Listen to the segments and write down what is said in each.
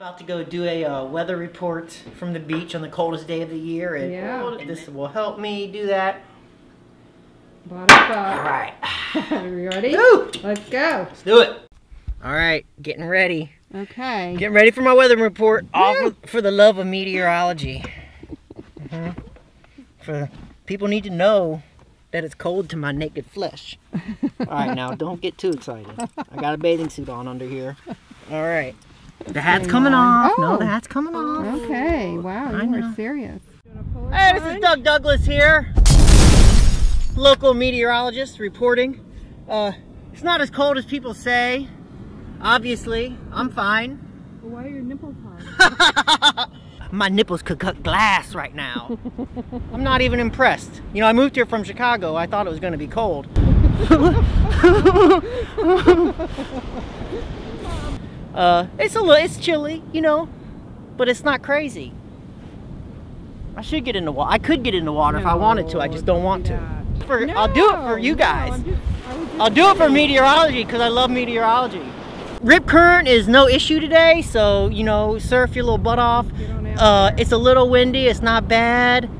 About to go do a uh, weather report from the beach on the coldest day of the year, and Yeah. this will help me do that. Bottom up. right, Are you ready? Woo! Let's go. let's do it. All right, getting ready. Okay. Getting ready for my weather report. All for, for the love of meteorology. Mhm. For people need to know that it's cold to my naked flesh. All right, now don't get too excited. I got a bathing suit on under here. All right, the hat's coming off. Oh. No, the Oh. hat's coming off. Okay. Wow, I you know. were serious. Hey, this is Doug Douglas here, local meteorologist reporting. Uh, it's not as cold as people say. Obviously, I'm fine. Why are your nipples hard? My nipples could cut glass right now. I'm not even impressed. You know, I moved here from Chicago. I thought it was going to be cold. uh, it's a little, it's chilly, you know, but it's not crazy. I should get in the water. I could get in the water if I wanted to. I just don't want to. For, I'll do it for you guys. I'll do it for meteorology because I love meteorology. Rip current is no issue today, so you know, surf your little butt off. Uh, it's a little windy, it's not bad.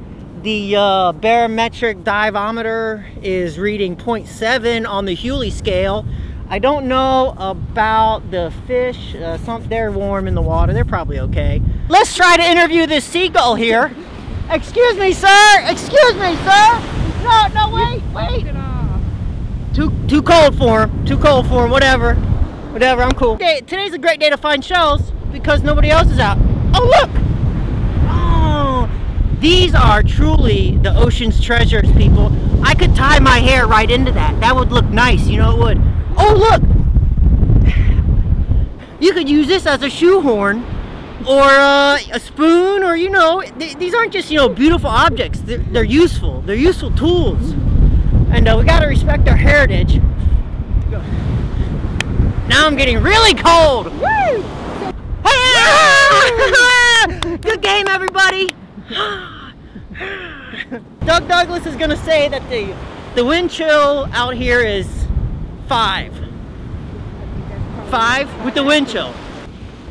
The uh, barometric divometer is reading 0.7 on the Hueley scale. I don't know about the fish. Uh, some, they're warm in the water. They're probably okay. Let's try to interview this seagull here. Excuse me, sir. Excuse me, sir. No, no, wait, wait. Too too cold for him. Too cold for him. Whatever. Whatever. I'm cool. Today's a great day to find shells because nobody else is out. Oh look! These are truly the ocean's treasures, people. I could tie my hair right into that. That would look nice. You know it would. Oh look! You could use this as a shoehorn or uh, a spoon or you know th- these aren't just you know beautiful objects they're, they're useful they're useful tools and uh, we got to respect our heritage now i'm getting really cold Woo! good game everybody doug douglas is going to say that the the wind chill out here is five five with the wind chill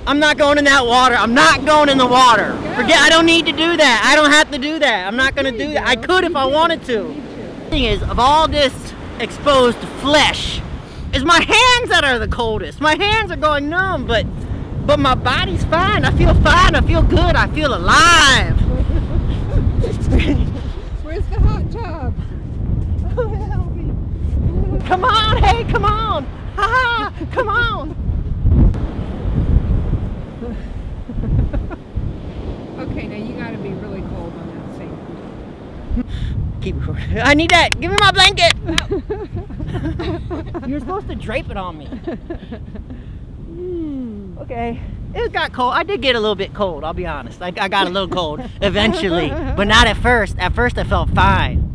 I'm not going in that water. I'm not going in the water. Forget, I don't need to do that. I don't have to do that. I'm not going to do that. I could if I wanted to. The Thing is, of all this exposed flesh, is my hands that are the coldest. My hands are going numb, but but my body's fine. I feel fine. I feel good. I feel alive. Where's the hot tub? Come on, hey, come on. Ha ha, come on. Okay, now you gotta be really cold on that sand. Keep recording. I need that. Give me my blanket. You're supposed to drape it on me. Hmm. Okay. It got cold. I did get a little bit cold, I'll be honest. I, I got a little cold eventually, but not at first. At first, I felt fine.